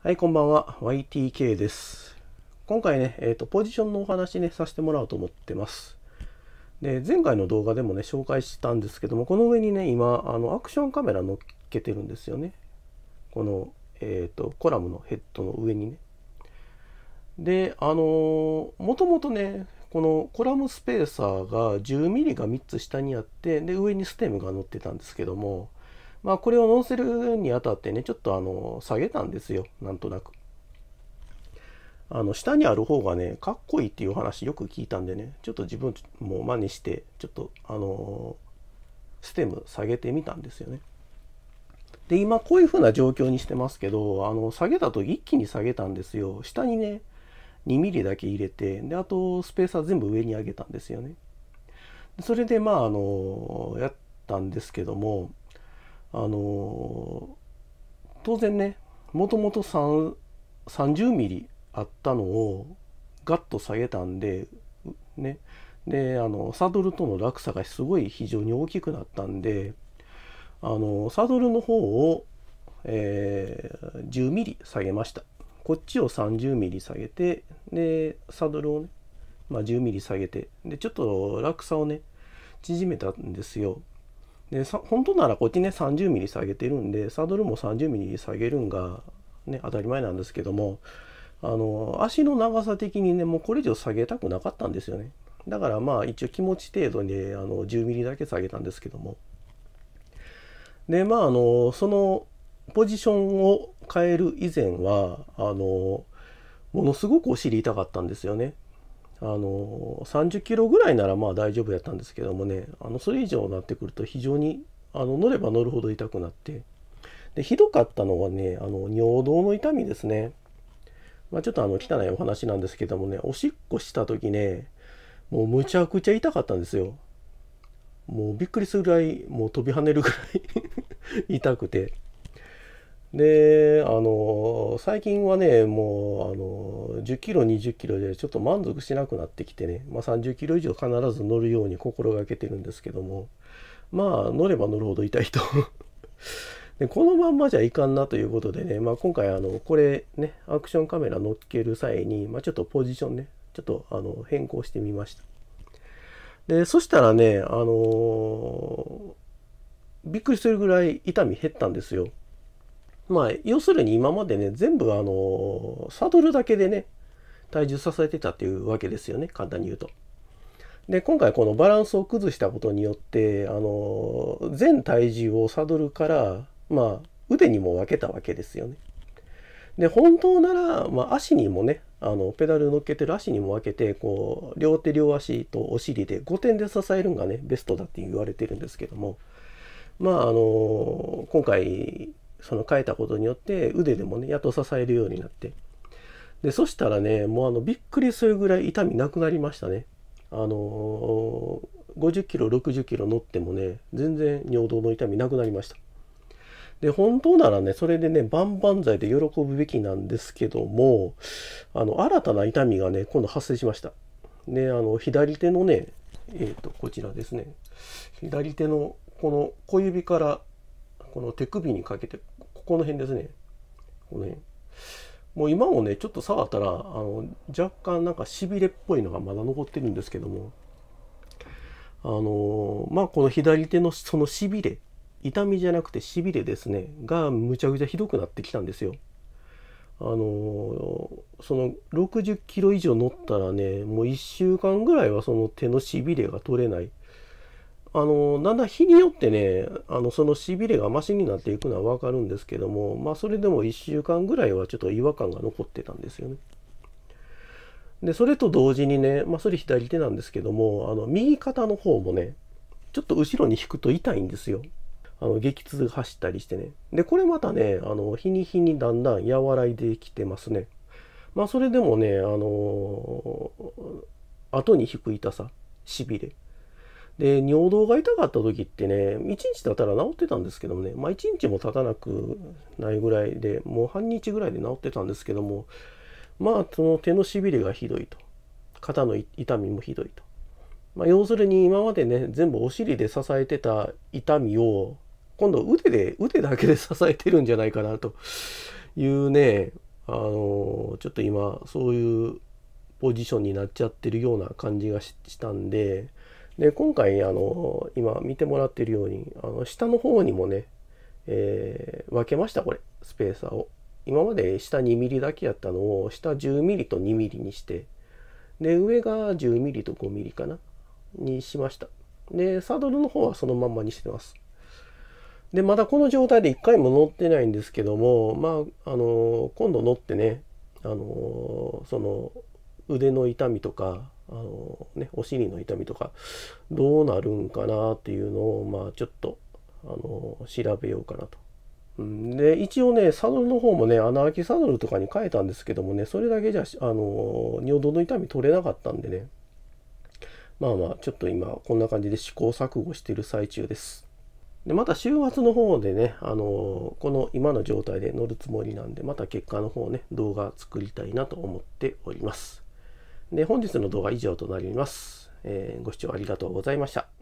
はい、こんばんは。YTK です。今回ね、えっ、と、ポジションのお話ね、させてもらおうと思ってます。で、前回の動画でもね、紹介したんですけども、この上にね、今、あの、アクションカメラ乗っけてるんですよね。この、えっ、と、コラムのヘッドの上にね。で、あのーもともとね、このコラムスペーサーが 10mm が3つ下にあって、で、上にステムが乗ってたんですけども、まあこれを載せるにあたってね、ちょっとあの、下げたんですよ、なんとなく。あの、下にある方がね、かっこいいっていう話よく聞いたんでね、ちょっと自分も真似して、ちょっとあの、ステム下げてみたんですよね。で、今こういう風な状況にしてますけど、あの、下げた時一気に下げたんですよ。下にね、2ミリだけ入れて、で、あとスペーサー全部上に上げたんですよね。それでまあ、あの、やったんですけども、あの当然ねもともと30ミリあったのをガッと下げたんでね。であのサドルとの落差がすごい非常に大きくなったんであのサドルの方を、えー10ミリ下げました。こっちを30ミリ下げてでサドルをね、まあ、10ミリ下げてでちょっと落差をね縮めたんですよ。でさ本当ならこっちね 30mm 下げてるんでサドルも 30mm 下げるんが、ね、当たり前なんですけどもあの足の長さ的にねもうこれ以上下げたくなかったんですよね。だからまあ一応気持ち程度にねあの 10mm だけ下げたんですけども。でまああのそのポジションを変える以前はあのものすごくお尻痛かったんですよね。あの30キロぐらいならまあ大丈夫やったんですけどもねあのそれ以上になってくると非常にあの乗れば乗るほど痛くなってでひどかったのはねあの尿道の痛みですね、まあ、ちょっとあの汚いお話なんですけどもねおしっこした時ねもうむちゃくちゃ痛かったんですよ。もうびっくりするぐらいもう飛び跳ねるぐらい 痛くて。であの最近はねもうあの10キロ20キロでちょっと満足しなくなってきてね、まあ、30キロ以上必ず乗るように心がけてるんですけどもまあ乗れば乗るほど痛いと。でこのまんまじゃいかんなということでね、まあ、今回あのこれねアクションカメラ乗っける際に、まあ、ちょっとポジションねちょっとあの変更してみました。でそしたらねあのびっくりするぐらい痛み減ったんですよ。まあ、要するに今までね、全部あの、サドルだけでね、体重支えてたっていうわけですよね、簡単に言うと。で、今回このバランスを崩したことによって、あの、全体重をサドルから、まあ、腕にも分けたわけですよね。で、本当なら、まあ、足にもね、あの、ペダル乗っけてる足にも分けて、こう、両手両足とお尻で5点で支えるのがね、ベストだって言われてるんですけども、まあ、あの、今回、その変えたことによって腕でもねやっと支えるようになって。でそしたらねもうあのびっくりするぐらい痛みなくなりましたね。あの50キロ60キロ乗ってもね全然尿道の痛みなくなりました。で本当ならねそれでね万々歳で喜ぶべきなんですけどもあの新たな痛みがね今度発生しました。であの左手のねえっ、とこちらですね。左手のこの小指からこの手首にかけてここの辺ですね。この辺。もう今もねちょっと触ったらあの若干なんかしびれっぽいのがまだ残ってるんですけども。あのまあこの左手のそのしびれ痛みじゃなくてしびれですね。がむちゃくちゃひどくなってきたんですよ。あのその60キロ以上乗ったらねもう1週間ぐらいはその手のしびれが取れない。あのだんだん日によってねあのそのしびれがマシになっていくのは分かるんですけどもまあそれでも1週間ぐらいはちょっと違和感が残ってたんですよね。でそれと同時にね、まあ、それ左手なんですけどもあの右肩の方もねちょっと後ろに引くと痛いんですよ。あの激痛走ったりしてね。でこれまたねあの日に日にだんだん和らいできてますね。まあそれでもねあの後に引く痛さしびれで尿道が痛かった時ってね1日経ったら治ってたんですけどもねまあ1日も経たなくないぐらいでもう半日ぐらいで治ってたんですけどもまあその手のしびれがひどいと。肩の痛みもひどいと、まあ、要するに今までね全部お尻で支えてた痛みを今度腕で腕だけで支えてるんじゃないかなと。いうねあのちょっと今そういうポジションになっちゃってるような感じがしたんでで今回あの今見てもらってるようにあの下の方にもね、えー、分けましたこれスペーサーを。今まで下 2mm だけやったのを下 10mm と 2mm にしてで上が 10mm と 5mm かなにしました。でサドルの方はそのまんまにしてます。でまだこの状態で1回も乗ってないんですけどもまああの今度乗ってねあのその腕の痛みとかあの、ね、お尻の痛みとかどうなるんかなっていうのをまあちょっとあの調べようかなと。で一応ねサドルの方もね穴開きサドルとかに変えたんですけどもねそれだけじゃあの尿道の痛み取れなかったんでねまあまあちょっと今こんな感じで試行錯誤してる最中です。でまた週末の方でね、あのこの今の状態で乗るつもりなんでまた結果の方ね動画作りたいなと思っております。で、本日の動画は以上となります。えー、ご視聴ありがとうございました。